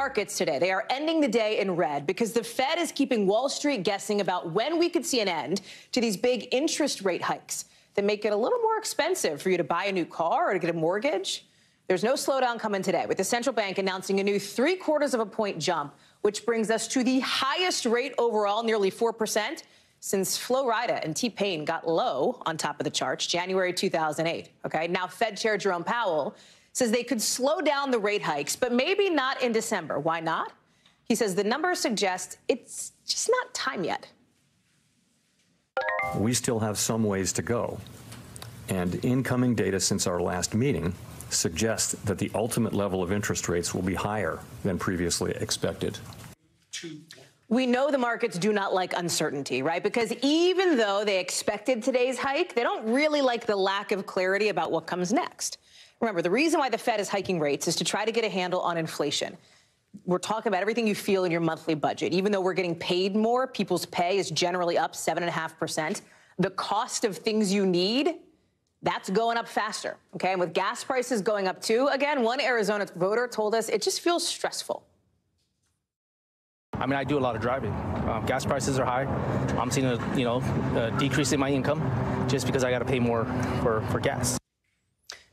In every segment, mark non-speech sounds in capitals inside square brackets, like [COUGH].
markets today. They are ending the day in red because the Fed is keeping Wall Street guessing about when we could see an end to these big interest rate hikes that make it a little more expensive for you to buy a new car or to get a mortgage. There's no slowdown coming today, with the central bank announcing a new three quarters of a point jump, which brings us to the highest rate overall, nearly 4%, since Flo Rida and T Pain got low on top of the charts January 2008. Okay, now Fed Chair Jerome Powell says they could slow down the rate hikes, but maybe not in December. Why not? He says the numbers suggest it's just not time yet. We still have some ways to go. And incoming data since our last meeting suggests that the ultimate level of interest rates will be higher than previously expected. We know the markets do not like uncertainty, right? Because even though they expected today's hike, they don't really like the lack of clarity about what comes next. Remember, the reason why the Fed is hiking rates is to try to get a handle on inflation. We're talking about everything you feel in your monthly budget. Even though we're getting paid more, people's pay is generally up 7.5%. The cost of things you need that's going up faster. Okay. And with gas prices going up too, again, one Arizona voter told us it just feels stressful. I mean, I do a lot of driving. Um, gas prices are high. I'm seeing a you know a decrease in my income just because I got to pay more for, for gas.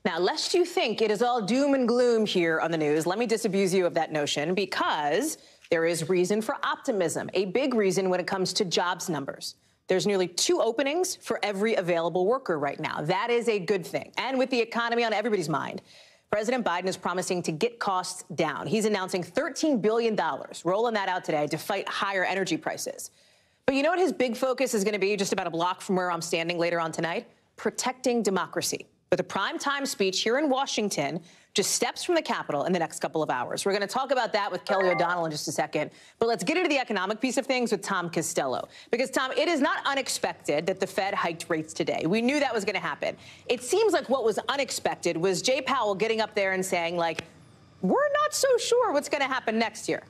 Now, lest you think it is all doom and gloom here on the news, let me disabuse you of that notion because there is reason for optimism, a big reason when it comes to jobs numbers. There's nearly two openings for every available worker right now. That is a good thing. And with the economy on everybody's mind, President Biden is promising to get costs down. He's announcing $13 billion, rolling that out today to fight higher energy prices. But you know what his big focus is going to be just about a block from where I'm standing later on tonight? Protecting democracy with a primetime speech here in Washington, just steps from the Capitol in the next couple of hours. We're going to talk about that with Kelly O'Donnell in just a second. But let's get into the economic piece of things with Tom Costello. Because, Tom, it is not unexpected that the Fed hiked rates today. We knew that was going to happen. It seems like what was unexpected was Jay Powell getting up there and saying, like, we're not so sure what's going to happen next year.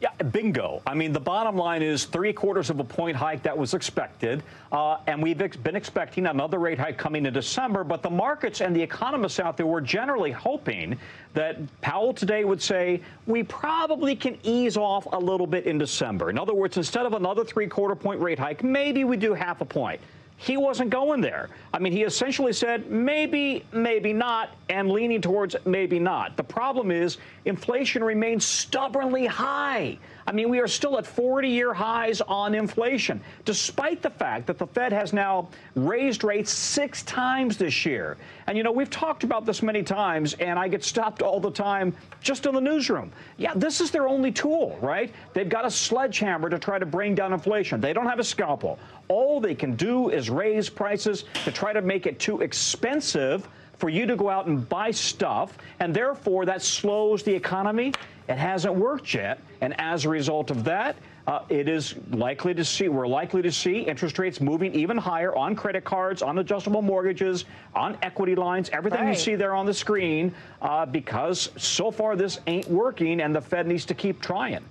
Yeah, bingo. I mean, the bottom line is three quarters of a point hike that was expected. Uh, and we've ex- been expecting another rate hike coming in December. But the markets and the economists out there were generally hoping that Powell today would say, we probably can ease off a little bit in December. In other words, instead of another three quarter point rate hike, maybe we do half a point he wasn't going there. I mean, he essentially said maybe, maybe not, and leaning towards maybe not. The problem is inflation remains stubbornly high. I mean, we are still at 40 year highs on inflation, despite the fact that the Fed has now raised rates six times this year. And, you know, we've talked about this many times, and I get stopped all the time just in the newsroom. Yeah, this is their only tool, right? They've got a sledgehammer to try to bring down inflation. They don't have a scalpel. All they can do is raise prices to try to make it too expensive for you to go out and buy stuff, and therefore that slows the economy. It hasn't worked yet, and as a result of that, uh, it is likely to see we're likely to see interest rates moving even higher on credit cards, on adjustable mortgages, on equity lines, everything right. you see there on the screen, uh, because so far this ain't working, and the Fed needs to keep trying.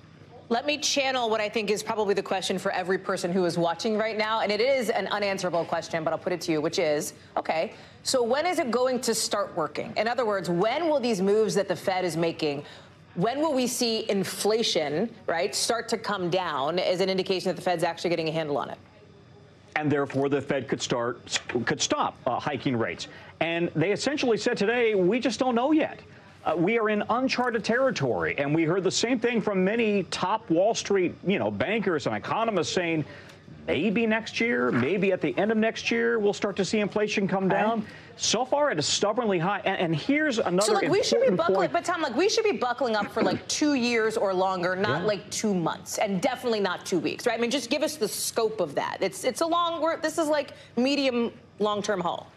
Let me channel what I think is probably the question for every person who is watching right now. And it is an unanswerable question, but I'll put it to you, which is okay, so when is it going to start working? In other words, when will these moves that the Fed is making? When will we see inflation, right, start to come down as an indication that the Fed's actually getting a handle on it? and therefore the Fed could start could stop uh, hiking rates. And they essentially said today, we just don't know yet. Uh, we are in uncharted territory, and we heard the same thing from many top Wall Street, you know, bankers and economists saying maybe next year, maybe at the end of next year, we'll start to see inflation come down. So far, it is stubbornly high. And, and here's another. So, like, we should be buckling, point. but Tom, like, we should be buckling up for like two years or longer, not yeah. like two months, and definitely not two weeks, right? I mean, just give us the scope of that. It's it's a long. This is like medium, long term haul.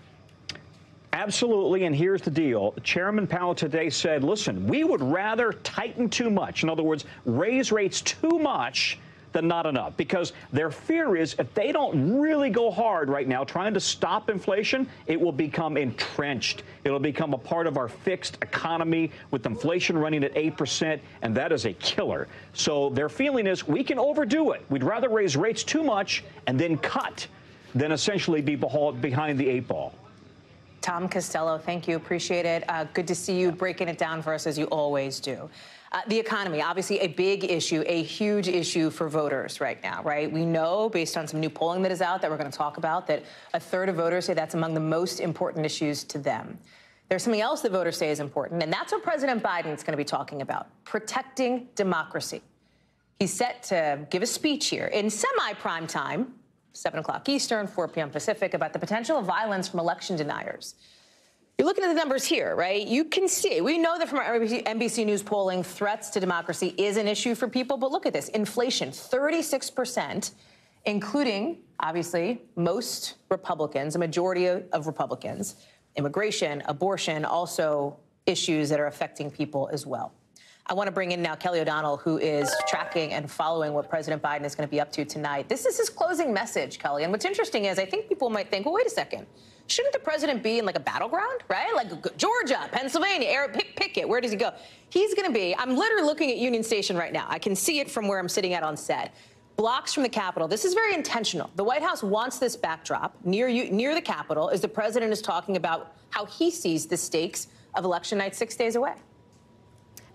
Absolutely, and here's the deal. Chairman Powell today said, listen, we would rather tighten too much. In other words, raise rates too much than not enough. Because their fear is if they don't really go hard right now trying to stop inflation, it will become entrenched. It'll become a part of our fixed economy with inflation running at 8%, and that is a killer. So their feeling is we can overdo it. We'd rather raise rates too much and then cut than essentially be behind the eight ball. Tom Costello, thank you. Appreciate it. Uh, good to see you breaking it down for us as you always do. Uh, the economy, obviously a big issue, a huge issue for voters right now, right? We know, based on some new polling that is out that we're going to talk about, that a third of voters say that's among the most important issues to them. There's something else that voters say is important, and that's what President Biden is going to be talking about protecting democracy. He's set to give a speech here in semi prime time, 7 o'clock Eastern, 4 p.m. Pacific, about the potential of violence from election deniers. You're looking at the numbers here, right? You can see, we know that from our NBC News polling, threats to democracy is an issue for people, but look at this inflation, 36%, including, obviously, most Republicans, a majority of Republicans, immigration, abortion, also issues that are affecting people as well. I want to bring in now Kelly O'Donnell, who is tracking and following what President Biden is going to be up to tonight. This is his closing message, Kelly. And what's interesting is I think people might think, well, wait a second shouldn't the president be in like a battleground, right? Like Georgia, Pennsylvania, Eric, pick, pick it. Where does he go? He's going to be, I'm literally looking at Union Station right now. I can see it from where I'm sitting at on set. Blocks from the Capitol. This is very intentional. The White House wants this backdrop near you, near the Capitol as the president is talking about how he sees the stakes of election night six days away.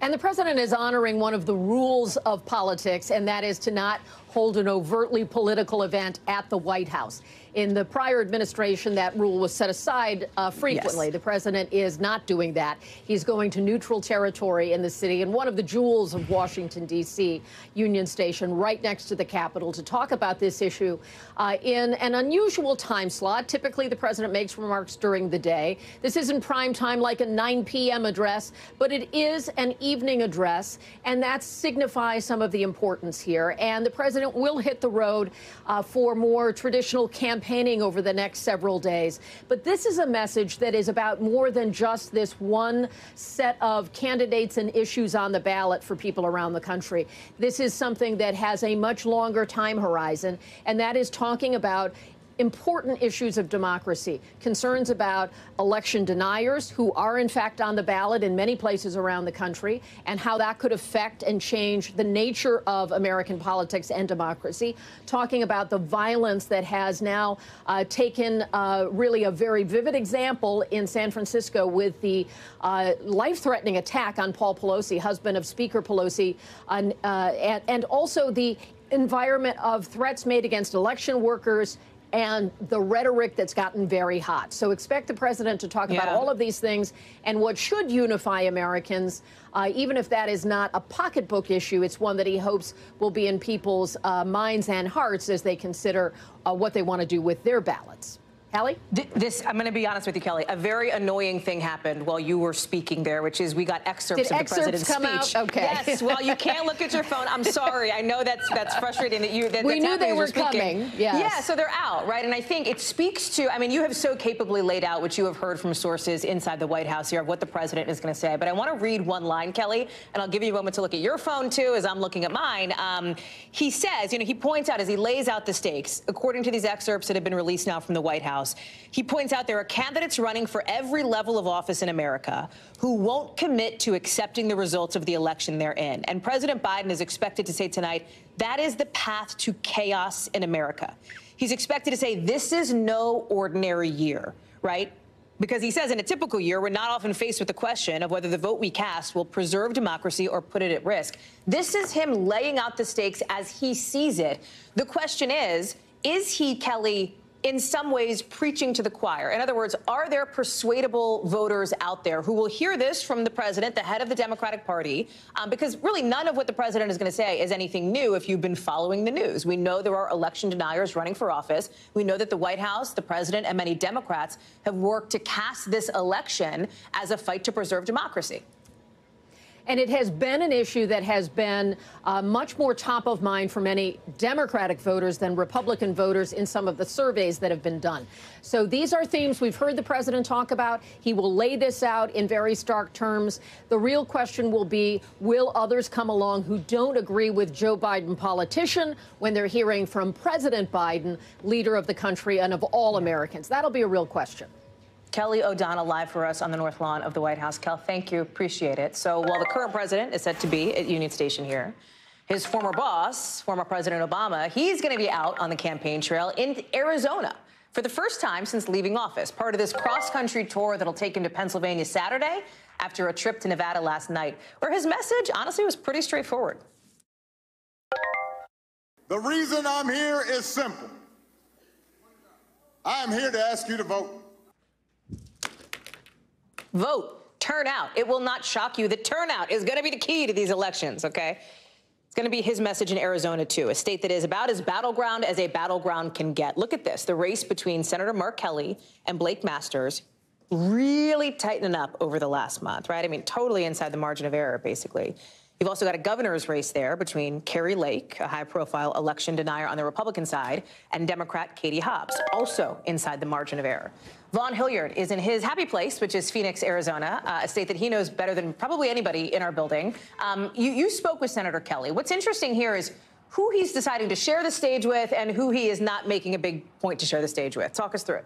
And the president is honoring one of the rules of politics, and that is to not hold an overtly political event at the White House. In the prior administration, that rule was set aside uh, frequently. Yes. The president is not doing that. He's going to neutral territory in the city and one of the jewels of Washington, D.C., Union Station, right next to the Capitol, to talk about this issue uh, in an unusual time slot. Typically, the president makes remarks during the day. This isn't prime time like a 9 p.m. address, but it is an evening address, and that signifies some of the importance here. And the president will hit the road uh, for more traditional campaign campaigning over the next several days. But this is a message that is about more than just this one set of candidates and issues on the ballot for people around the country. This is something that has a much longer time horizon, and that is talking about important issues of democracy, concerns about election deniers who are in fact on the ballot in many places around the country, and how that could affect and change the nature of American politics and democracy, talking about the violence that has now uh, taken uh, really a very vivid example in San Francisco with the uh, life-threatening attack on Paul Pelosi, husband of Speaker Pelosi, uh, and, and also the environment of threats made against election workers and the rhetoric that's gotten very hot. So expect the president to talk yeah. about all of these things and what should unify Americans, uh, even if that is not a pocketbook issue. It's one that he hopes will be in people's uh, minds and hearts as they consider uh, what they want to do with their ballots. Kelly? This, I'm going to be honest with you, Kelly. A very annoying thing happened while you were speaking there, which is we got excerpts Did of excerpts the president's come speech. Out? Okay. Yes. [LAUGHS] Well, you can't look at your phone. I'm sorry. I know that's that's frustrating that you. That, we knew they were coming. Yes. Yeah. So they're out, right? And I think it speaks to. I mean, you have so capably laid out what you have heard from sources inside the White House here of what the president is going to say. But I want to read one line, Kelly, and I'll give you a moment to look at your phone too, as I'm looking at mine. Um, he says, you know, he points out as he lays out the stakes, according to these excerpts that have been released now from the White House. He points points out there are candidates running for every level of office in America who won't commit to accepting the results of the election they're in. And President Biden is expected to say tonight that is the path to chaos in America. He's expected to say this is no ordinary year, right? Because he says in a typical year, we're not often faced with the question of whether the vote we cast will preserve democracy or put it at risk. This is him laying out the stakes as he sees it. The question is, is he, Kelly, in some ways preaching to the choir. In other words, are there persuadable voters out there who will hear this from the president, the head of the Democratic Party? Um, because really, none of what the president is going to say is anything new if you've been following the news. We know there are election deniers running for office. We know that the White House, the president, and many Democrats have worked to cast this election as a fight to preserve democracy. And it has been an issue that has been uh, much more top of mind for many Democratic voters than Republican voters in some of the surveys that have been done. So these are themes we've heard the president talk about. He will lay this out in very stark terms. The real question will be will others come along who don't agree with Joe Biden, politician, when they're hearing from President Biden, leader of the country and of all Americans? That'll be a real question. Kelly O'Donnell live for us on the North Lawn of the White House. Kel, thank you. Appreciate it. So while the current president is said to be at Union Station here, his former boss, former President Obama, he's going to be out on the campaign trail in Arizona for the first time since leaving office, part of this cross country tour that'll take him to Pennsylvania Saturday after a trip to Nevada last night, where his message, honestly, was pretty straightforward. The reason I'm here is simple. I'm here to ask you to vote. Vote, turnout. It will not shock you that turnout is going to be the key to these elections, okay? It's going to be his message in Arizona, too, a state that is about as battleground as a battleground can get. Look at this the race between Senator Mark Kelly and Blake Masters really tightening up over the last month, right? I mean, totally inside the margin of error, basically. You've also got a governor's race there between Kari Lake, a high profile election denier on the Republican side, and Democrat Katie Hobbs, also inside the margin of error. Vaughn Hilliard is in his happy place, which is Phoenix, Arizona, uh, a state that he knows better than probably anybody in our building. Um, you, you spoke with Senator Kelly. What's interesting here is who he's deciding to share the stage with and who he is not making a big point to share the stage with. Talk us through it.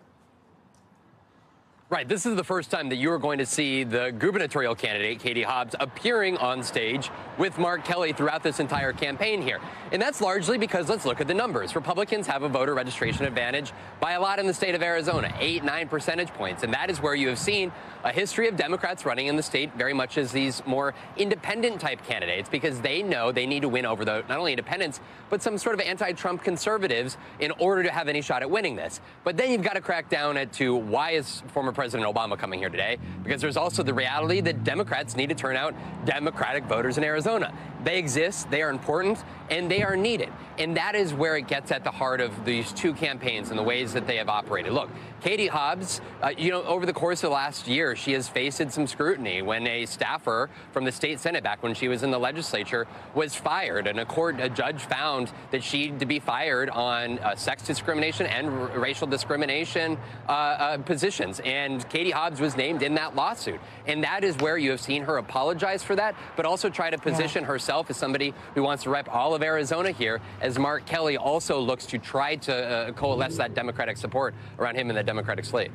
Right. This is the first time that you are going to see the gubernatorial candidate, Katie Hobbs, appearing on stage with Mark Kelly throughout this entire campaign here. And that's largely because let's look at the numbers. Republicans have a voter registration advantage by a lot in the state of Arizona, eight, nine percentage points. And that is where you have seen a history of Democrats running in the state very much as these more independent type candidates because they know they need to win over the not only independents, but some sort of anti Trump conservatives in order to have any shot at winning this. But then you've got to crack down at to why is former President Obama coming here today? Because there's also the reality that Democrats need to turn out Democratic voters in Arizona. They exist, they are important, and they are needed. And that is where it gets at the heart of these two campaigns and the ways that they have operated. Look, Katie Hobbs, uh, you know, over the course of the last year, she has faced some scrutiny when a staffer from the state senate back when she was in the legislature was fired, and a court, a judge found that she to be fired on uh, sex discrimination and racial discrimination uh, uh, positions. And Katie Hobbs was named in that lawsuit, and that is where you have seen her apologize for that, but also try to position yeah. herself as somebody who wants to rep all of Arizona here, as Mark Kelly also looks to try to uh, coalesce that Democratic support around him in the Democratic slate.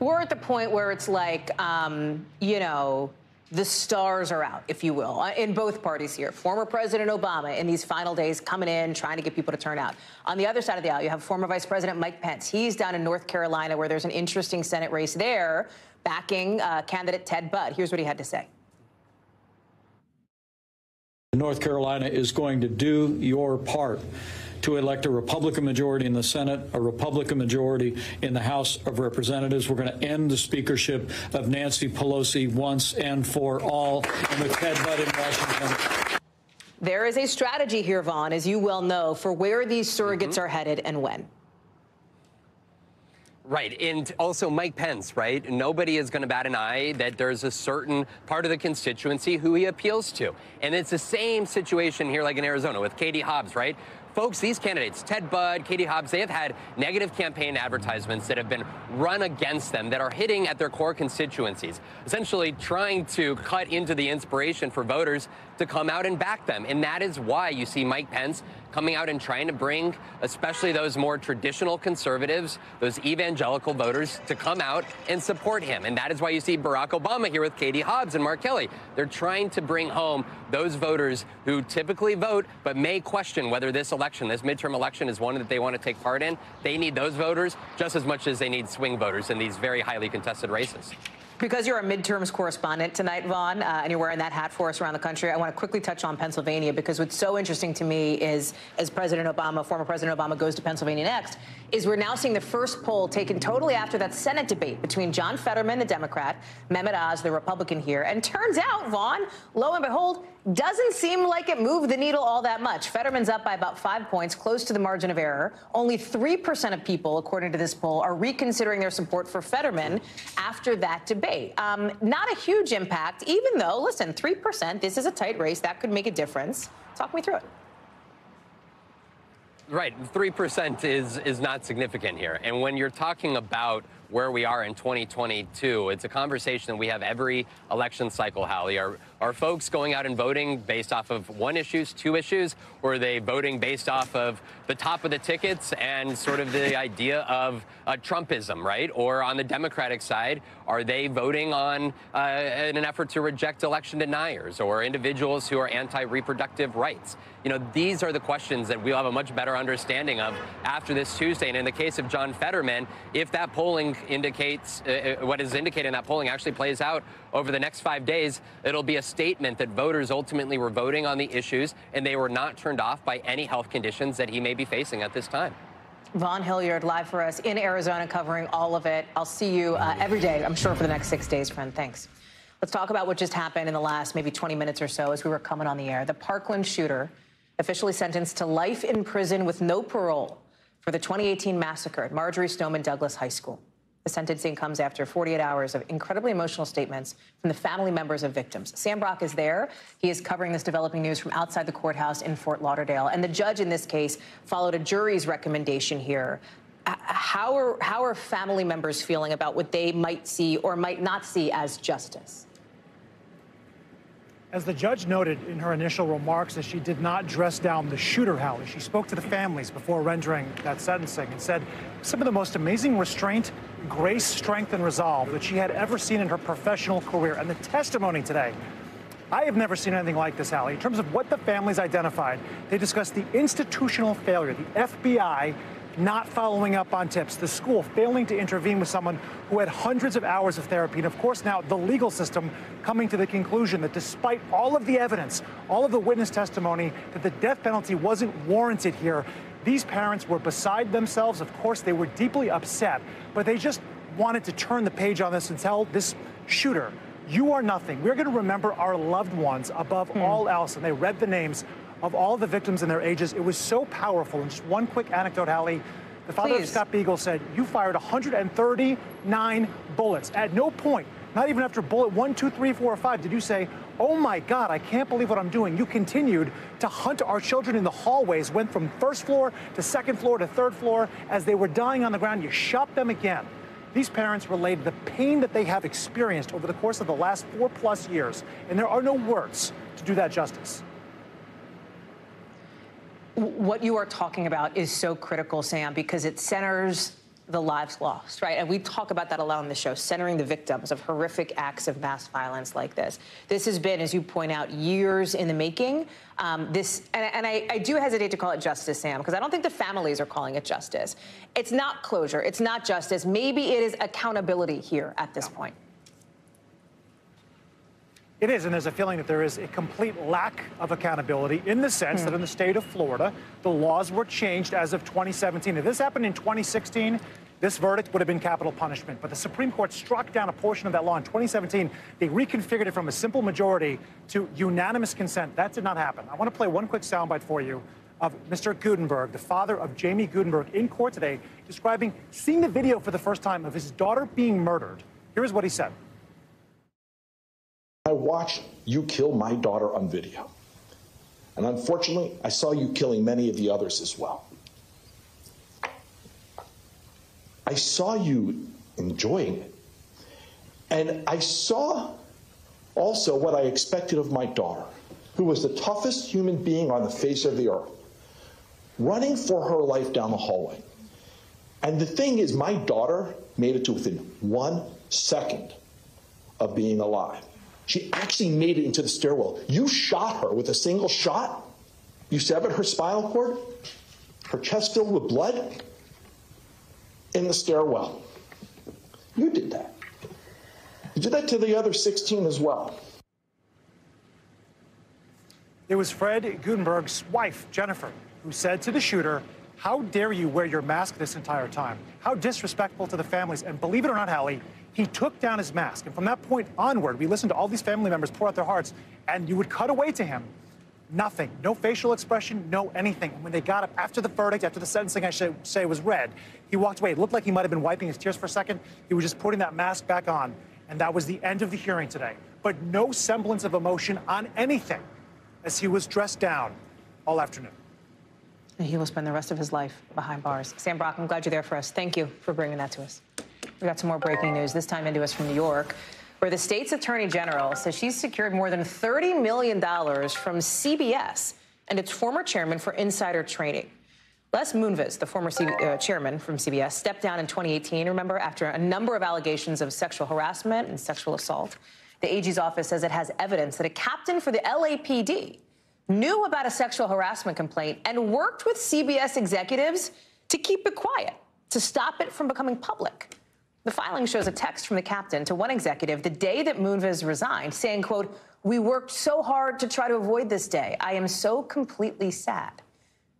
We're at the point where it's like, um, you know, the stars are out, if you will, uh, in both parties here. Former President Obama in these final days coming in, trying to get people to turn out. On the other side of the aisle, you have former Vice President Mike Pence. He's down in North Carolina where there's an interesting Senate race there, backing uh, candidate Ted Budd. Here's what he had to say. North Carolina is going to do your part to elect a Republican majority in the Senate, a Republican majority in the House of Representatives. We're going to end the speakership of Nancy Pelosi once and for all. And with Ted Budd in Washington. There is a strategy here, Vaughn, as you well know, for where these surrogates mm-hmm. are headed and when. Right. And also Mike Pence, right? Nobody is going to bat an eye that there's a certain part of the constituency who he appeals to. And it's the same situation here, like in Arizona with Katie Hobbs, right? Folks, these candidates, Ted Budd, Katie Hobbs, they have had negative campaign advertisements that have been run against them that are hitting at their core constituencies, essentially trying to cut into the inspiration for voters to come out and back them. And that is why you see Mike Pence coming out and trying to bring, especially those more traditional conservatives, those evangelical voters, to come out and support him. And that is why you see Barack Obama here with Katie Hobbs and Mark Kelly. They're trying to bring home those voters who typically vote but may question whether this election, this midterm election, is one that they want to take part in. They need those voters just as much as they need swing voters in these very highly contested races. Because you're a midterms correspondent tonight, Vaughn, uh, and you're wearing that hat for us around the country, I want to quickly touch on Pennsylvania because what's so interesting to me is, as President Obama, former President Obama, goes to Pennsylvania next, is we're now seeing the first poll taken totally after that Senate debate between John Fetterman, the Democrat, Mehmet Oz, the Republican here. And turns out, Vaughn, lo and behold, doesn't seem like it moved the needle all that much. Fetterman's up by about five points, close to the margin of error. Only 3% of people, according to this poll, are reconsidering their support for Fetterman after that debate. Um, not a huge impact, even though, listen, 3%, this is a tight race. That could make a difference. Talk me through it. Right, 3% is, is not significant here. And when you're talking about where we are in 2022. It's a conversation that we have every election cycle, Hallie. Are, are folks going out and voting based off of one issues, two issues, or are they voting based off of the top of the tickets and sort of the idea of uh, Trumpism, right? Or on the Democratic side, are they voting on uh, in an effort to reject election deniers or individuals who are anti-reproductive rights? You know, these are the questions that we'll have a much better understanding of after this Tuesday. And in the case of John Fetterman, if that polling indicates uh, uh what is indicated in that polling actually plays out over the next five days, it'll be a statement that voters ultimately were voting on the issues and they were not turned off by any health conditions that he may be facing at this time. Vaughn Hilliard live for us in Arizona covering all of it. I'll see you uh, every day, I'm sure, for the next six days, friend. Thanks. Let's talk about what just happened in the last maybe 20 minutes or so as we were coming on the air. The Parkland shooter officially sentenced to life in prison with no parole for the 2018 massacre at Marjory Stoneman Douglas High School. The sentencing comes after 48 hours of incredibly emotional statements from the family members of victims. Sam Brock is there. He is covering this developing news from outside the courthouse in Fort Lauderdale. And the judge in this case followed a jury's recommendation here. How are, how are family members feeling about what they might see or might not see as justice? As the judge noted in her initial remarks, that she did not dress down the shooter, Hallie. She spoke to the families before rendering that sentencing and said some of the most amazing restraint, grace, strength, and resolve that she had ever seen in her professional career. And the testimony today I have never seen anything like this, Hallie. In terms of what the families identified, they discussed the institutional failure, the FBI not following up on tips, the school failing to intervene with someone who had hundreds of hours of therapy, and of course now the legal system coming to the conclusion that despite all of the evidence, all of the witness testimony, that the death penalty wasn't warranted here, these parents were beside themselves. Of course, they were deeply upset, but they just wanted to turn the page on this and tell this shooter, you are nothing. We're going to remember our loved ones above hmm. all else. And they read the names of all the victims and their ages. It was so powerful. And just one quick anecdote, Hallie. The father Please. of Scott Beigel said, You fired 139 bullets. At no point, not even after bullet one, two, three, four, or five, did you say, Oh my God, I can't believe what I'm doing. You continued to hunt our children in the hallways, went from first floor to second floor to third floor. As they were dying on the ground, you shot them again. These parents relayed the pain that they have experienced over the course of the last four plus years, and there are no words to do that justice what you are talking about is so critical, Sam, because it centers the lives lost, right? And we talk about that a lot on the show, centering the victims of horrific acts of mass violence like this. This has been, as you point out, years in the making. Um, this, and, and I, I, do hesitate to call it justice, Sam, because I don't think the families are calling it justice. It's not closure. It's not justice. Maybe it is accountability here at this point. It is, and there's a feeling that there is a complete lack of accountability in the sense that hmm. in the state of Florida, the laws were changed as of 2017. If this happened in 2016, this verdict would have been capital punishment. But the Supreme Court struck down a portion of that law in 2017. They reconfigured it from a simple majority to unanimous consent. That did not happen. I want to play one quick soundbite for you of Mr. Guttenberg, the father of Jaime Guttenberg, in court today, describing seeing the video for the first time of his daughter being murdered. Here is what he said. I watched you kill my daughter on video. And unfortunately, I saw you killing many of the others as well. I saw you enjoying it. And I saw also what I expected of my daughter, who was the toughest human being on the face of the earth, running for her life down the hallway. And the thing is, my daughter made it to within one second of being alive. She actually made it into the stairwell. You shot her with a single shot. You severed her spinal cord, her chest filled with blood in the stairwell. You did that. You did that to the other 16 as well. It was Fred Guttenberg's wife, Jennifer, who said to the shooter, How dare you wear your mask this entire time? How disrespectful to the families. And believe it or not, Hallie, he took down his mask. And from that point onward, we listened to all these family members pour out their hearts, and you would cut away to him. Nothing. No facial expression, no anything. When they got up after the verdict, after the sentencing, I should say, was read, he walked away. It looked like he might have been wiping his tears for a second. He was just putting that mask back on. And that was the end of the hearing today. But no semblance of emotion on anything as he was dressed down all afternoon. And he will spend the rest of his life behind bars. Sam Brock, I'm glad you're there for us. Thank you for bringing that to us. We got some more breaking news, this time into us from New York, where the state's attorney general says she's secured more than $30 million from CBS and its former chairman for insider trading. Les Moonves, the former C- uh, chairman from CBS, stepped down in 2018, remember, after a number of allegations of sexual harassment and sexual assault. The AG's office says it has evidence that a captain for the LAPD knew about a sexual harassment complaint and worked with CBS executives to keep it quiet, to stop it from becoming public. The filing shows a text from the captain to one executive the day that Moonves resigned, saying, quote, we worked so hard to try to avoid this day. I am so completely sad.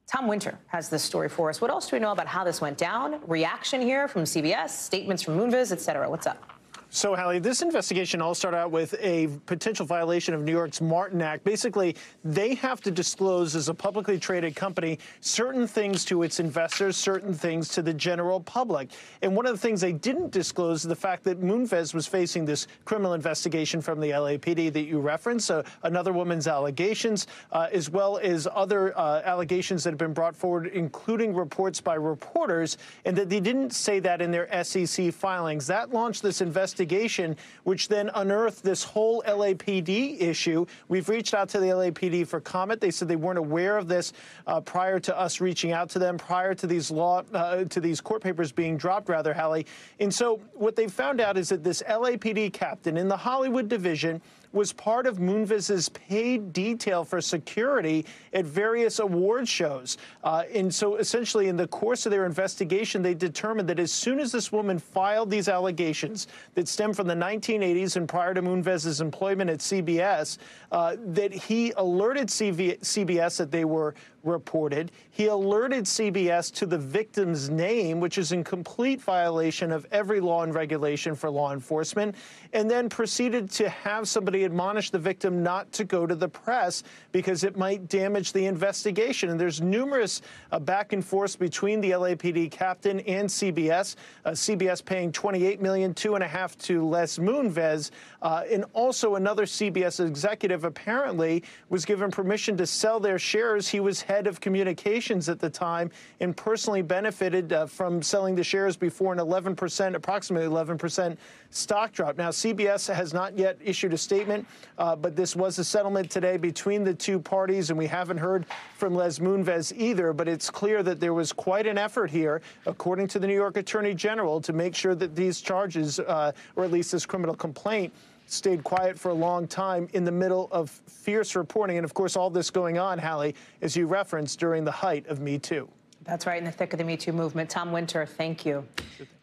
Tom Winter has this story for us. What else do we know about how this went down? Reaction here from CBS, statements from Moonves, et cetera. What's up? So, Hallie, this investigation all started out with a potential violation of New York's Martin Act. Basically, they have to disclose as a publicly traded company certain things to its investors, certain things to the general public. And one of the things they didn't disclose is the fact that Moonves was facing this criminal investigation from the LAPD that you referenced, uh, another woman's allegations, uh, as well as other uh, allegations that have been brought forward, including reports by reporters, and that they didn't say that in their SEC filings. That launched this investigation investigation, which then unearthed this whole LAPD issue. We've reached out to the LAPD for comment. They said they weren't aware of this uh, prior to us reaching out to them, prior to these law uh, to these court papers being dropped, rather, Hallie. And so what they found out is that this LAPD captain in the Hollywood division was part of Moonves's paid detail for security at various award shows. Uh, and so essentially, in the course of their investigation, they determined that as soon as this woman filed these allegations that stem from the 1980s and prior to Moonves's employment at CBS, uh, that he alerted CV CBS that they were reported. He alerted CBS to the victim's name, which is in complete violation of every law and regulation for law enforcement, and then proceeded to have somebody admonish the victim not to go to the press because it might damage the investigation. And there's numerous uh, back and forth between the LAPD captain and CBS. Uh, CBS paying 28 million, two and a half to Les Moonves, uh, and also another CBS executive apparently was given permission to sell their shares. He was head of communications at the time and personally benefited uh, from selling the shares before an 11%, approximately 11% stock drop. Now, CBS has not yet issued a statement, uh, but this was a settlement today between the two parties, and we haven't heard from Les Moonves either. But it's clear that there was quite an effort here, according to the New York Attorney General, to make sure that these charges, uh, or at least this criminal complaint, stayed quiet for a long time in the middle of fierce reporting. And of course, all this going on, Hallie, as you referenced, during the height of Me Too. That's right, in the thick of the Me Too movement. Tom Winter, thank you.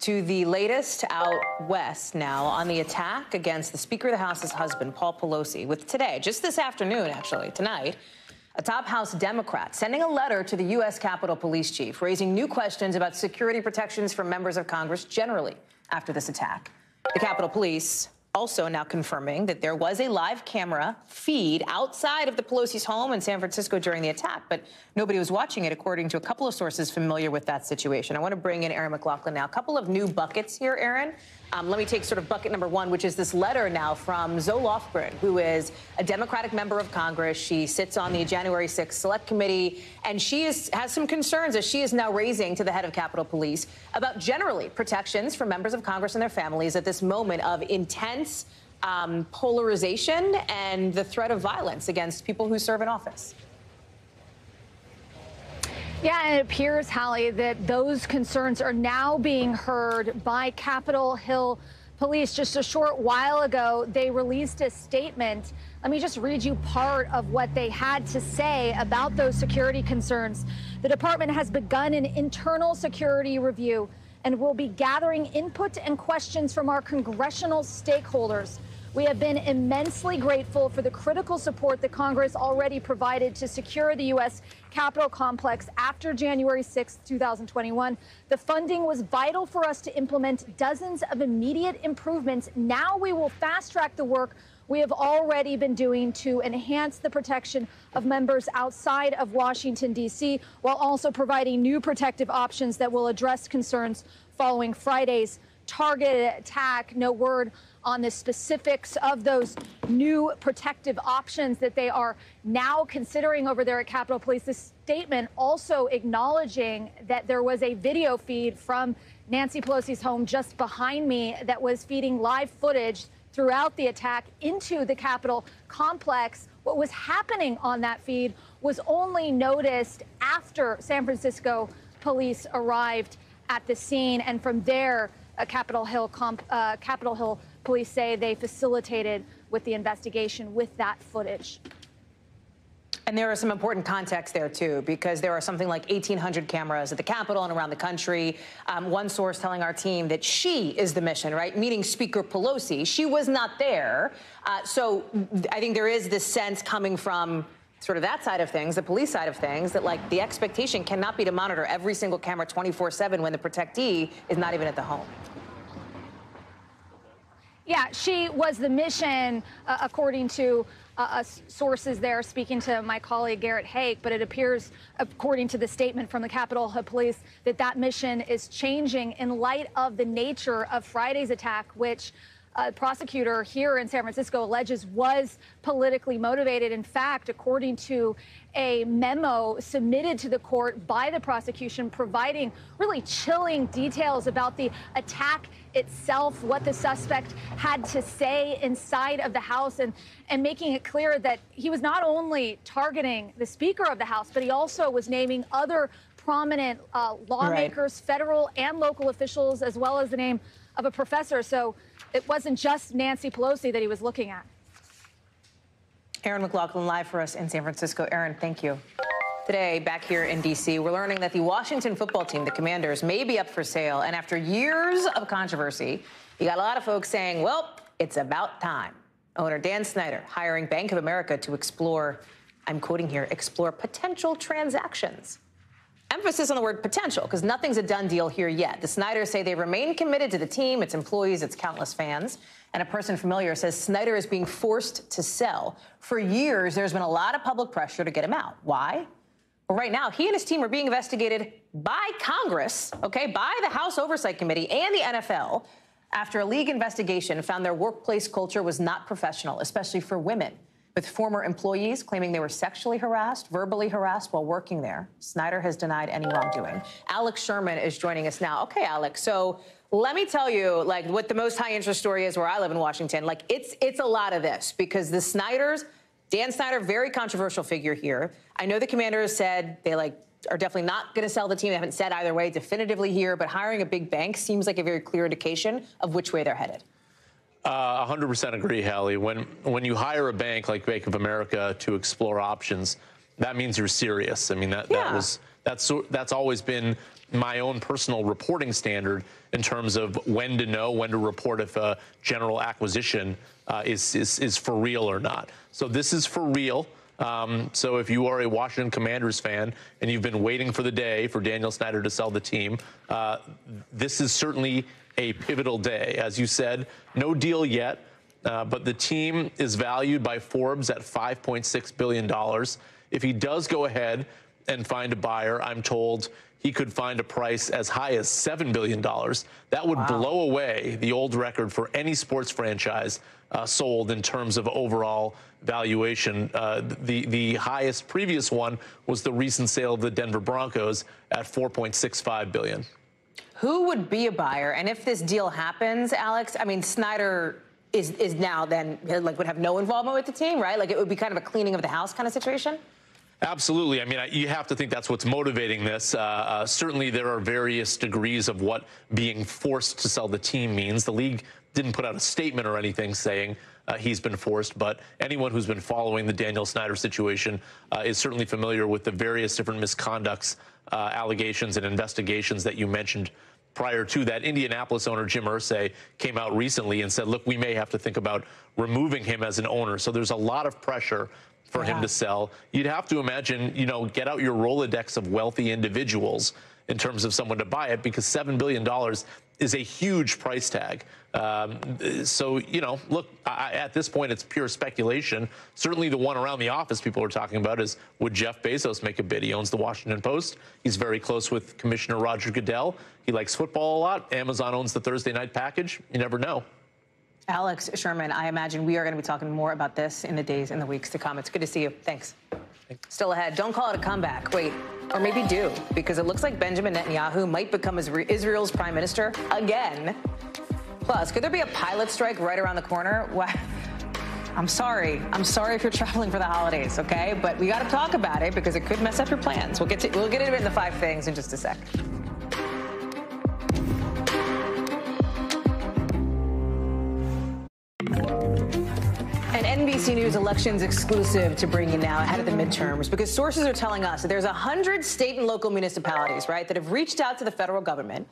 To the latest out west now on the attack against the Speaker of the House's husband, Paul Pelosi, with today, just this afternoon, actually, tonight, a top House Democrat sending a letter to the U.S. Capitol Police Chief, raising new questions about security protections for members of Congress generally after this attack. The Capitol Police also now confirming that there was a live camera feed outside of the Pelosi's home in San Francisco during the attack, but nobody was watching it, according to a couple of sources familiar with that situation. I want to bring in Erin McLaughlin now. A couple of new buckets here, Erin. Um, let me take sort of bucket number one, which is this letter now from Zoe Lofgren, who is a Democratic member of Congress. She sits on the January 6th Select Committee, and she is, has some concerns as she is now raising to the head of Capitol Police about generally protections for members of Congress and their families at this moment of intense um, polarization and the threat of violence against people who serve in office. Yeah, it appears, Hallie, that those concerns are now being heard by Capitol Hill Police. Just a short while ago, they released a statement. Let me just read you part of what they had to say about those security concerns. The department has begun an internal security review and will be gathering input and questions from our congressional stakeholders. We have been immensely grateful for the critical support that Congress already provided to secure the U.S. Capitol complex after January 6, 2021. The funding was vital for us to implement dozens of immediate improvements. Now we will fast track the work we have already been doing to enhance the protection of members outside of Washington, D.C., while also providing new protective options that will address concerns following Friday's targeted attack. No word on the specifics of those new protective options that they are now considering over there at Capitol Police. This statement also acknowledging that there was a video feed from Nancy Pelosi's home just behind me that was feeding live footage throughout the attack into the Capitol complex. What was happening on that feed was only noticed after San Francisco police arrived at the scene. And from there, uh, Capitol Hill, uh, Capitol Hill police say they facilitated with the investigation with that footage. And there are some important context there, too, because there are something like 1,800 cameras at the Capitol and around the country. Um, one source telling our team that she is the mission, right? Meaning Speaker Pelosi. She was not there. Uh, so I think there is this sense coming from sort of that side of things, the police side of things, that like the expectation cannot be to monitor every single camera 24 7 when the protectee is not even at the home. Yeah, she was the mission, uh, according to uh, uh, sources there speaking to my colleague Garrett Haake, but it appears, according to the statement from the Capitol Hill Police, that that mission is changing in light of the nature of Friday's attack, which a prosecutor here in San Francisco alleges was politically motivated. In fact, according to a memo submitted to the court by the prosecution providing really chilling details about the attack itself, what the suspect had to say inside of the House, and, and making it clear that he was not only targeting the Speaker of the House, but he also was naming other prominent uh, lawmakers, right. federal and local officials, as well as the name of a professor. So it wasn't just Nancy Pelosi that he was looking at. Erin McLaughlin live for us in San Francisco. Erin, thank you. Today, back here in D.C., we're learning that the Washington football team, the Commanders, may be up for sale. And after years of controversy, you got a lot of folks saying, well, it's about time. Owner Dan Snyder hiring Bank of America to explore, I'm quoting here, explore potential transactions. Emphasis on the word potential, because nothing's a done deal here yet. The Snyders say they remain committed to the team, its employees, its countless fans. And a person familiar says Snyder is being forced to sell. For years, there's been a lot of public pressure to get him out. Why? Well, right now, he and his team are being investigated by Congress, okay, by the House Oversight Committee and the NFL after a league investigation found their workplace culture was not professional, especially for women with former employees claiming they were sexually harassed, verbally harassed while working there. Snyder has denied any wrongdoing. Alex Sherman is joining us now. Okay, Alex. So let me tell you, like, what the most high interest story is where I live in Washington. Like, it's it's a lot of this because the Snyders, Dan Snyder, very controversial figure here. I know the Commanders said they like are definitely not going to sell the team. They haven't said either way definitively here, but hiring a big bank seems like a very clear indication of which way they're headed. Uh, 100% agree, Hallie. When when you hire a bank like Bank of America to explore options, that means you're serious. I mean that yeah. that was that's that's always been my own personal reporting standard in terms of when to know when to report if a general acquisition uh, is, is is for real or not. So this is for real. Um, so if you are a Washington Commanders fan and you've been waiting for the day for Daniel Snyder to sell the team, uh, this is certainly a pivotal day. As you said, no deal yet, uh, but the team is valued by Forbes at $5.6 billion. If he does go ahead and find a buyer, I'm told he could find a price as high as $7 billion. That would wow. blow away the old record for any sports franchise uh, sold in terms of overall valuation. Uh, the, the highest previous one was the recent sale of the Denver Broncos at $4.65 billion. Who would be a buyer? And if this deal happens, Alex, I mean, Snyder is is now then like would have no involvement with the team, right? Like it would be kind of a cleaning of the house kind of situation. Absolutely. I mean, you have to think that's what's motivating this. Uh, uh, certainly, there are various degrees of what being forced to sell the team means. The league didn't put out a statement or anything saying uh, he's been forced, but anyone who's been following the Daniel Snyder situation uh, is certainly familiar with the various different misconducts, uh, allegations, and investigations that you mentioned prior to that, Indianapolis owner Jim Irsay came out recently and said, look, we may have to think about removing him as an owner. So there's a lot of pressure for yeah. him to sell. You'd have to imagine, you know, get out your Rolodex of wealthy individuals in terms of someone to buy it because $7 billion is a huge price tag. Um, so, you know, look, I, at this point, it's pure speculation. Certainly, the one around the office people are talking about is would Jeff Bezos make a bid? He owns the Washington Post. He's very close with Commissioner Roger Goodell. He likes football a lot. Amazon owns the Thursday night package. You never know. Alex Sherman, I imagine we are going to be talking more about this in the days and the weeks to come. It's good to see you. Thanks. Still ahead. Don't call it a comeback. Wait, or maybe do, because it looks like Benjamin Netanyahu might become Israel's prime minister again. Plus, could there be a pilot strike right around the corner? Why? [LAUGHS] I'm sorry. I'm sorry if you're traveling for the holidays, okay? But we got to talk about it because it could mess up your plans. We'll get to we'll get into it in the five things in just a sec. News elections exclusive to bring you now ahead of the midterms because sources are telling us that there's 100 state and local municipalities, right, that have reached out to the federal government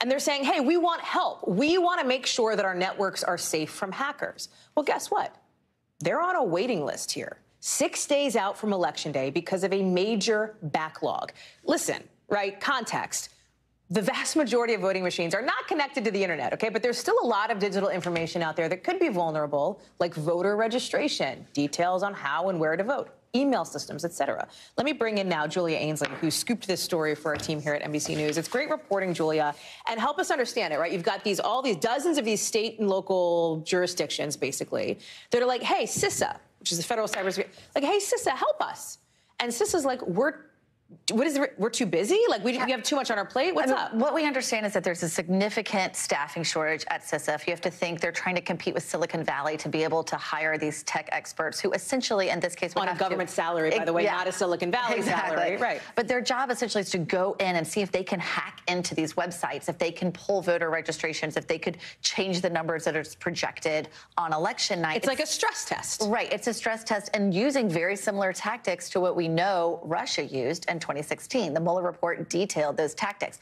and they're saying, hey, we want help. We want to make sure that our networks are safe from hackers. Well, guess what? They're on a waiting list here, six days out from Election Day because of a major backlog. Listen, right? Context the vast majority of voting machines are not connected to the internet, okay? But there's still a lot of digital information out there that could be vulnerable, like voter registration, details on how and where to vote, email systems, et cetera. Let me bring in now Julia Ainsley, who scooped this story for our team here at NBC News. It's great reporting, Julia, and help us understand it, right? You've got these all these dozens of these state and local jurisdictions, basically, that are like, hey, CISA, which is the federal cybersecurity, like, hey, CISA, help us. And CISA's like, we're what is we're too busy? Like we, we have too much on our plate? What's I mean, up? What we understand is that there's a significant staffing shortage at CISA. You have to think they're trying to compete with Silicon Valley to be able to hire these tech experts who essentially, in this case, on a government to, salary, by the way, yeah, not a Silicon Valley exactly. salary, right? But their job essentially is to go in and see if they can hack into these websites, if they can pull voter registrations, if they could change the numbers that are projected on election night. It's, it's like a stress test, right? It's a stress test, and using very similar tactics to what we know Russia used in 2016. The Mueller report detailed those tactics.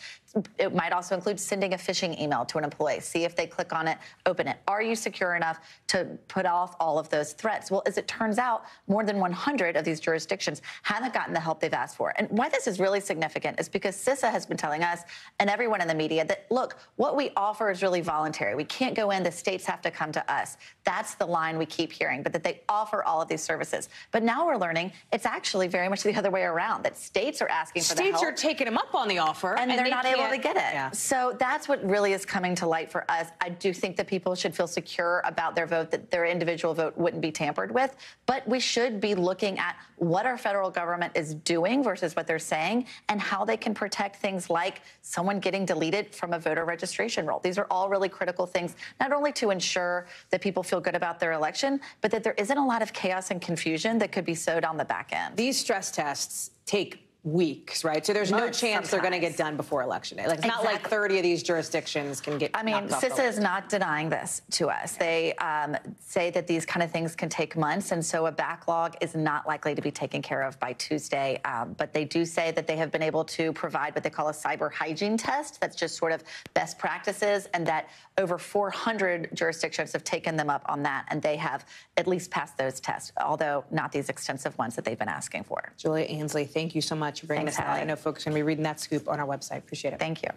It might also include sending a phishing email to an employee, see if they click on it, open it. Are you secure enough to put off all of those threats? Well, as it turns out, more than 100 of these jurisdictions haven't gotten the help they've asked for. And why this is really significant is because CISA has been telling us and everyone in the media that, look, what we offer is really voluntary. We can't go in, the states have to come to us. That's the line we keep hearing, but that they offer all of these services. But now we're learning it's actually very much the other way around, that states are asking for states the help. States are taking them up on the offer. And, and they're they not able get it. Yeah. So that's what really is coming to light for us. I do think that people should feel secure about their vote, that their individual vote wouldn't be tampered with. But we should be looking at what our federal government is doing versus what they're saying and how they can protect things like someone getting deleted from a voter registration roll. These are all really critical things, not only to ensure that people feel good about their election, but that there isn't a lot of chaos and confusion that could be sowed on the back end. These stress tests take weeks, right? So there's Months, no chance sometimes. they're going to get done before election day. Like it's exactly. not like 30 of these jurisdictions can get. I mean, CISA is not denying this to us. They um, say that these kind of things can take months, and so a backlog is not likely to be taken care of by Tuesday. Um, but they do say that they have been able to provide what they call a cyber hygiene test. That's just sort of best practices, and that over 400 jurisdictions have taken them up on that, and they have at least passed those tests, although not these extensive ones that they've been asking for. Julia Ainsley, thank you so much for bringing Thanks, this out. I know folks are going to be reading that scoop on our website. Appreciate it. Thank you.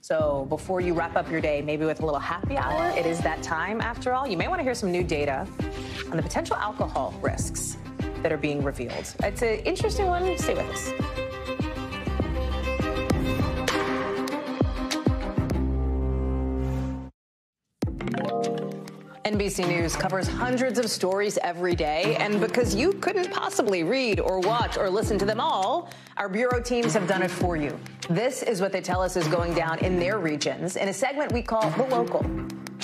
So before you wrap up your day, maybe with a little happy hour, it is that time after all. You may want to hear some new data on the potential alcohol risks that are being revealed. It's an interesting one. Stay with us. NBC News covers hundreds of stories every day, and because you couldn't possibly read or watch or listen to them all, our bureau teams have done it for you. This is what they tell us is going down in their regions in a segment we call The Local.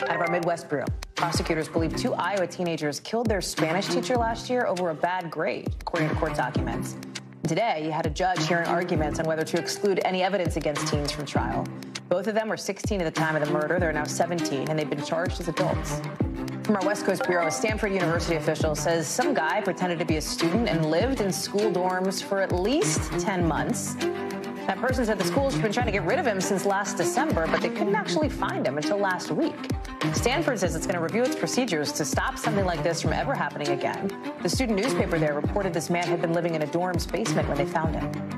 Out of our Midwest Bureau, prosecutors believe two Iowa teenagers killed their Spanish teacher last year over a bad grade, according to court documents. Today, you had a judge hearing arguments on whether to exclude any evidence against teens from trial. Both of them were 16 at the time of the murder. They're now 17, and they've been charged as adults. From our West Coast Bureau, a Stanford University official says some guy pretended to be a student and lived in school dorms for at least 10 months. That person said the school's been trying to get rid of him since last December, but they couldn't actually find him until last week. Stanford says it's going to review its procedures to stop something like this from ever happening again. The student newspaper there reported this man had been living in a dorm's basement when they found him.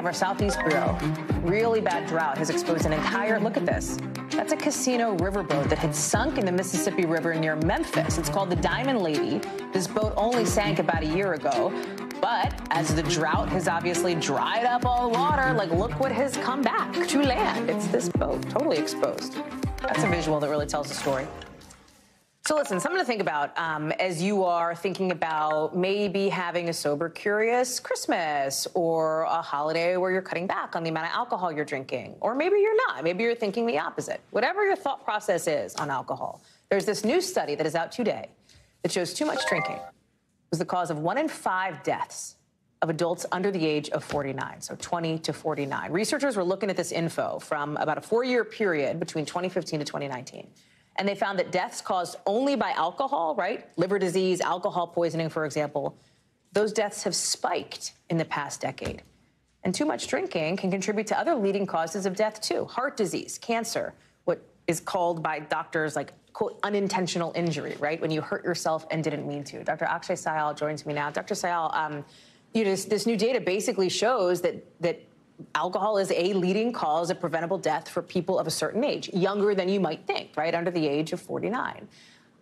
Out of our Southeast Bureau, really bad drought has exposed an entire, look at this, That's a casino riverboat that had sunk in the Mississippi River near Memphis. It's called the Diamond Lady. This boat only sank about a year ago. But as the drought has obviously dried up all the water, like look what has come back to land. It's this boat, totally exposed. That's a visual that really tells the story. So listen, something to think about um, as you are thinking about maybe having a sober, curious Christmas or a holiday where you're cutting back on the amount of alcohol you're drinking, or maybe you're not. Maybe you're thinking the opposite. Whatever your thought process is on alcohol, there's this new study that is out today that shows too much drinking was the cause of one in five deaths of adults under the age of 49, so 20 to 49. Researchers were looking at this info from about a four year period between 2015 to 2019. And they found that deaths caused only by alcohol, right? Liver disease, alcohol poisoning, for example, those deaths have spiked in the past decade. And too much drinking can contribute to other leading causes of death, too heart disease, cancer, what is called by doctors like, quote, unintentional injury, right? When you hurt yourself and didn't mean to. Dr. Akshay Syal joins me now. Dr. Syal, um, you know, this, this new data basically shows that, that alcohol is a leading cause of preventable death for people of a certain age, younger than you might think, right, under the age of 49.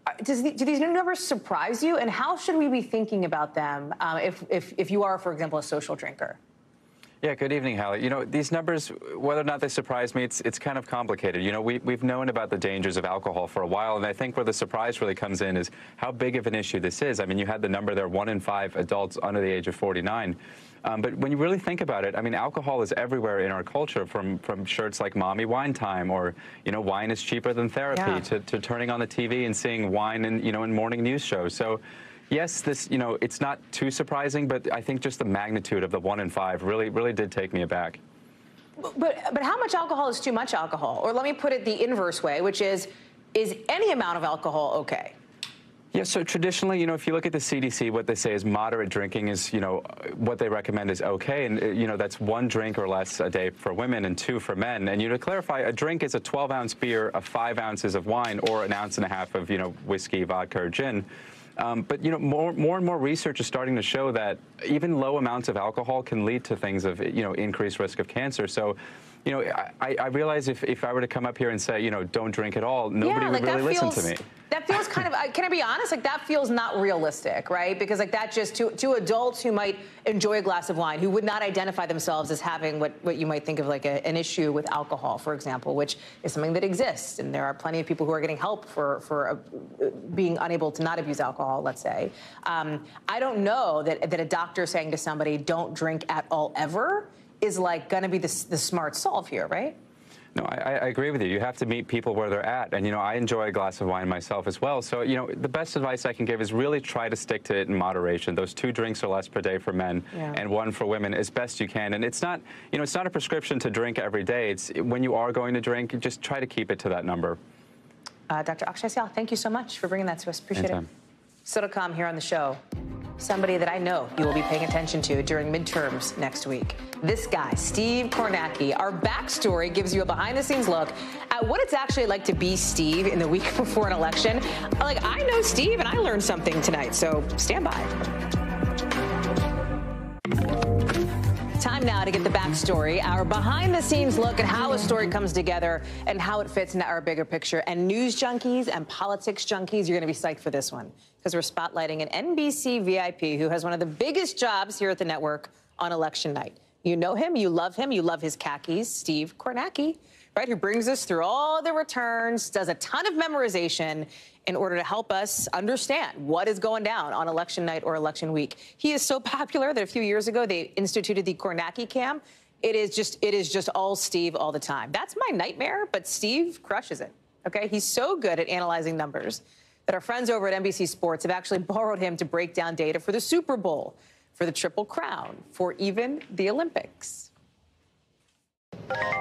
Uh, does the, do these new numbers surprise you? And how should we be thinking about them um, if, if, if you are, for example, a social drinker? Yeah, good evening, Hallie. You know, these numbers, whether or not they surprise me, it's, it's kind of complicated. You know, we, we've known about the dangers of alcohol for a while, and I think where the surprise really comes in is how big of an issue this is. I mean, you had the number there, one in five adults under the age of 49. Um, but when you really think about it, I mean, alcohol is everywhere in our culture, from from shirts like "Mommy Wine Time" or you know, "Wine is cheaper than therapy" yeah. to, to turning on the TV and seeing wine in you know in morning news shows. So yes, this, you know, it's not too surprising, but I think just the magnitude of the one in five really, really did take me aback. But, but how much alcohol is too much alcohol? Or let me put it the inverse way, which is, is any amount of alcohol okay? Yeah, so traditionally, you know, if you look at the CDC, what they say is moderate drinking is, you know, what they recommend is okay. And, you know, that's one drink or less a day for women and two for men. And, you know, to clarify, a drink is a 12 ounce beer, a five ounces of wine, or an ounce and a half of, you know, whiskey, vodka, or gin. Um, but you know, more, more and more research is starting to show that even low amounts of alcohol can lead to things of you know increased risk of cancer. So you know, I, I realize if, if I were to come up here and say, you know, don't drink at all, nobody yeah, like would really listen to me. That feels kind of, can I be honest? Like that feels not realistic, right? Because like that just, to, to adults who might enjoy a glass of wine, who would not identify themselves as having what, what you might think of like a, an issue with alcohol, for example, which is something that exists. And there are plenty of people who are getting help for, for uh, being unable to not abuse alcohol, let's say. Um, I don't know that, that a doctor saying to somebody, don't drink at all ever is like going to be the, the smart solve here, right? No, I, I, agree with you. You have to meet people where they're at. And, you know, I enjoy a glass of wine myself as well. So, you know, the best advice I can give is really try to stick to it in moderation. Those two drinks or less per day for men yeah. and one for women as best you can. And it's not, you know, it's not a prescription to drink every day. It's when you are going to drink, just try to keep it to that number. Uh, Dr. Akshay Syal, thank you so much for bringing that to us. Appreciate Anytime. it. So to come here on the show somebody that I know you will be paying attention to during midterms next week. This guy, Steve Kornacki. Our backstory gives you a behind the scenes look at what it's actually like to be Steve in the [LAUGHS] week before an election. Like, I know Steve and I learned something tonight, so stand by. Time now to get the backstory, our behind the scenes look at how a story comes together and how it fits into our bigger picture. And news junkies and politics junkies, you're going to be psyched for this one because we're spotlighting an NBC VIP who has one of the biggest jobs here at the network on election night. You know him, you love him, you love his khakis, Steve Kornacki, right? Who brings us through all the returns, does a ton of memorization in order to help us understand what is going down on election night or election week. He is so popular that a few years ago they instituted the Kornacki cam. It is just it is just all Steve all the time. That's my nightmare, but Steve crushes it. Okay? He's so good at analyzing numbers that our friends over at NBC Sports have actually [LAUGHS] borrowed him to break down data for the Super Bowl, for the Triple Crown, for even the Olympics.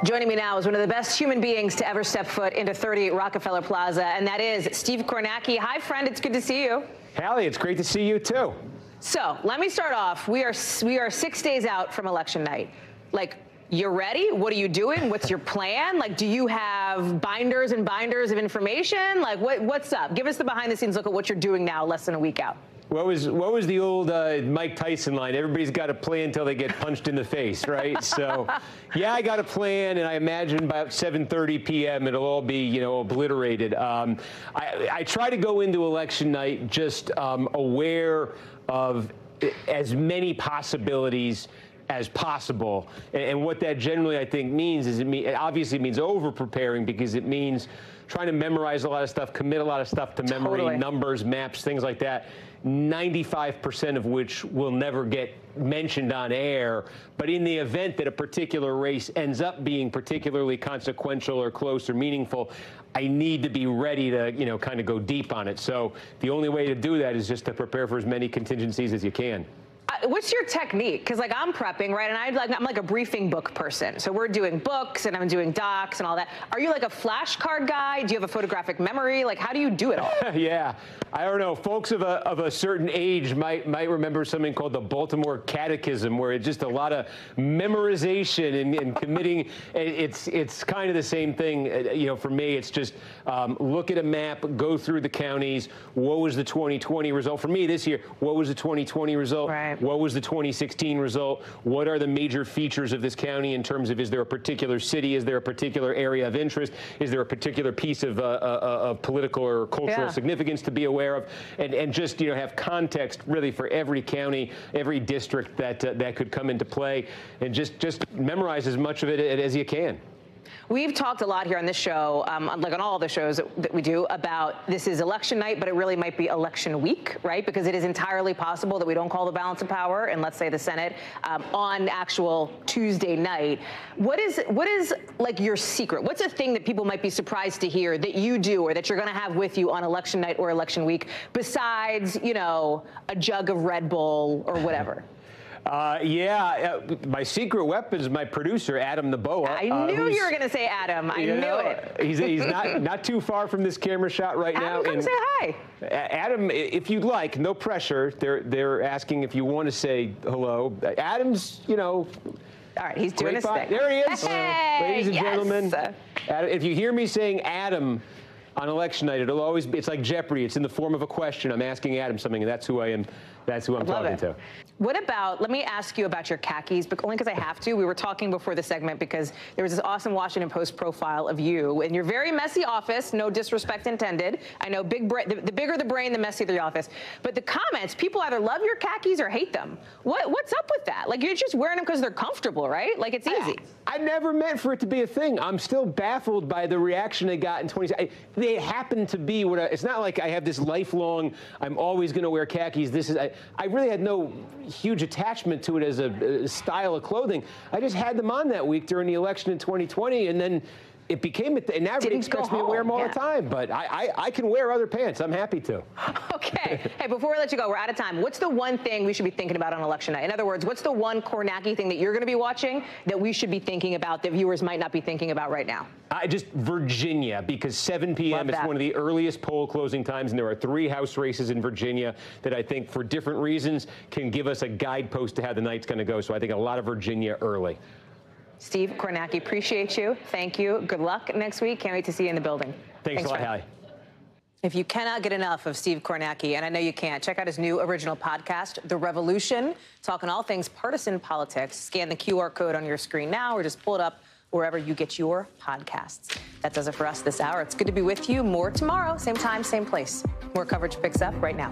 Joining me now is one of the best human beings to ever step foot into 30 Rockefeller Plaza, and that is Steve Kornacki. Hi, friend. It's good to see you. Hallie, it's great to see you too. So let me start off. We are we are six days out from election night. Like, you're ready? What are you doing? What's your plan? Like, do you have binders and binders of information? Like, what, what's up? Give us the behind the scenes look at what you're doing now, less than a week out. What was what was the old uh, Mike Tyson line? Everybody's got a plan until they get punched in the face, right? so, yeah, I got a plan, and I imagine about 7:30 p.m. it'll all be you know obliterated. Um, I, I, try to go into election night just um, aware of as many possibilities as possible. And, and, what that generally, I think, means is it, mean, it obviously means over preparing because it means trying to memorize a lot of stuff, commit a lot of stuff to memory, totally. numbers, maps, things like that. 95% of which will never get mentioned on air. But in the event that a particular race ends up being particularly consequential or close or meaningful, I need to be ready to, you know, kind of go deep on it. So the only way to do that is just to prepare for as many contingencies as you can what's your technique? Because like I'm prepping, right? And I like I'm like a briefing book person. So we're doing books and I'm doing docs and all that. Are you like a flashcard guy? Do you have a photographic memory? Like how do you do it all? [LAUGHS] yeah, I don't know. Folks of a of a certain age might might remember something called the Baltimore Catechism, where it's just a lot of memorization and, and committing. [LAUGHS] It's it's kind of the same thing. Uh, you know, for me, it's just um, look at a map, go through the counties. What was the 2020 result for me this year? What was the 2020 result? Right. What was the 2016 result? What are the major features of this county in terms of is there a particular city? Is there a particular area of interest? Is there a particular piece of, uh, uh, of political or cultural yeah. significance to be aware of? And, and just you know have context really for every county, every district that uh, that could come into play, and just just memorize as much of it as you can. We've talked a lot here on this show, um, like on all the shows that, we do, about this is election night, but it really might be election week, right? Because it is entirely possible that we don't call the balance of power and let's say the Senate um, on actual Tuesday night. What is what is like your secret? What's a thing that people might be surprised to hear that you do or that you're going to have with you on election night or election week besides, you know, a jug of Red Bull or whatever? Uh, yeah, uh, my secret weapon is my producer, Adam Noboa. I uh, knew you were going to say Adam. I knew know, it. He's, he's not, [LAUGHS] not too far from this camera shot right Adam, now. Come and say hi. Adam, if you'd like, no pressure. They're, they're asking if you want to say hello. Adam's, you know. All right, he's doing his thing. There he is. Hey, Ladies and yes. gentlemen, Adam, if you hear me saying Adam, on election night, it'll always be, it's like Jeopardy. It's in the form of a question. I'm asking Adam something, and that's who I am. That's who I'm talking it. to. What about, let me ask you about your khakis, but only because I have to. We were talking before the segment because there was this awesome Washington Post profile of you in your very messy office, no disrespect intended. I know big bra- the, the, bigger the brain, the messier the office. But the comments, people either love your khakis or hate them. What, what's up with that? Like, you're just wearing them because they're comfortable, right? Like, it's easy. I, I, never meant for it to be a thing. I'm still baffled by the reaction they got in 20. They happen to be what I, it's not like I have this lifelong, I'm always going to wear khakis. This is, I, I really had no huge attachment to it as a, a style of clothing. I just had them on that week during the election in 2020, and then it became a and everybody expects me to wear them all yeah. the time, but I, I, I, can wear other pants. I'm happy to. [LAUGHS] Okay. hey, before we let you go, we're out of time. What's the one thing we should be thinking about on election night? In other words, what's the one Kornacki thing that you're going to be watching that we should be thinking about that viewers might not be thinking about right now? I just Virginia because 7 p.m. is one of the earliest poll closing times, and there are three House races in Virginia that I think, for different reasons, can give us a guidepost to how the night's going to go. So I think a lot of Virginia early. Steve Kornacki, appreciate you. Thank you. Good luck next week. Can't wait to see you in the building. Thanks, Thanks a lot, Hallie. If you cannot get enough of Steve Kornacki, and I know you can't, check out his new original podcast, The Revolution, talking all things partisan politics. Scan the QR code on your screen now or just pull it up wherever you get your podcasts. That does it for us this hour. It's good to be with you. More tomorrow, same time, same place. More coverage picks up right now.